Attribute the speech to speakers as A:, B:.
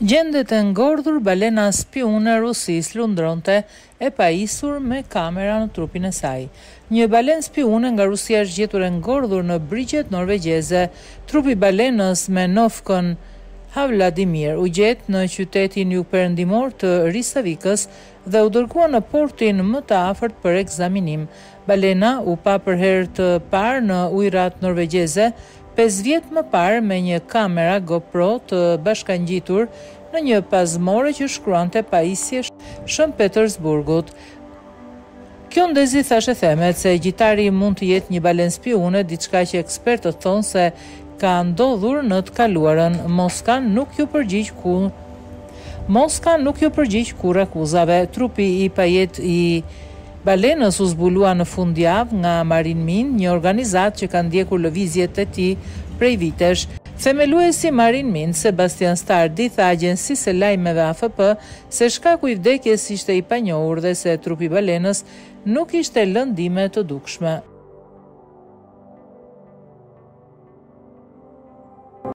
A: Gjendet e ngordhur balena spiune e Rusisë lundronte e pajisur me kamera në trupin e saj. Një balenë spiune nga Rusia është gjetur e ngordhur në brigjet norvegjeze. Trupi i balenës me nofkën Hvaldimir u gjet në qytetin jugperëndimor të Risavikës dhe u dërgua në portin më të afërt për ekzaminim. Balena u pa për herë të parë në ujërat norvegjeze Pesë vjet më parë me një kamera GoPro të bashkangjitur në një parzmore që shkruante pajisje Shën Petërsburgut. Kjo ndezi thashethemet se gjitari mund të jetë një balenë spiune, diçka që ekspertët thonë se ka ndodhur në të kaluarën. Moska nuk iu përgjigj kur Moska nuk iu përgjigj kurrë akuzave. Trupi i pajetë i. Balenës u zbulua në fundjavë nga Marine Mind, një organizatë që ka ndjekur lëvizjet e tij prej vitesh. Themeluesi i Marine Mind, Sebastian Stardi tha agjencisë së lajmeve AFP se shkaku i vdekjes ishte i panjohur dhe se trupi i balenës nuk kishte lëndime të dukshme.